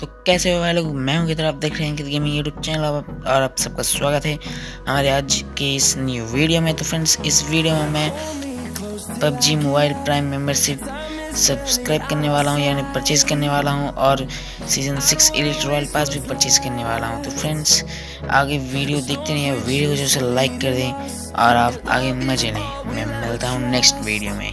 तो कैसे हो भाई लोग? मैं हूँ की देख रहे हैं कि गेमिंग यूट्यूब चैनल और आप सबका स्वागत है हमारे आज के इस न्यू वीडियो में। तो फ्रेंड्स इस वीडियो में मैं PUBG mobile prime membership subscribe करने वाला हूँ, यानी परचेज करने वाला हूँ, और season six elite royale pass भी परचेज करने वाला हूँ। तो फ्रेंड्स आगे वीडियो देखते है वीडियो जो लाइक कर दें, और आप आगे मज़े लें। मैं मिलता हूँ नेक्स्ट वीडियो में।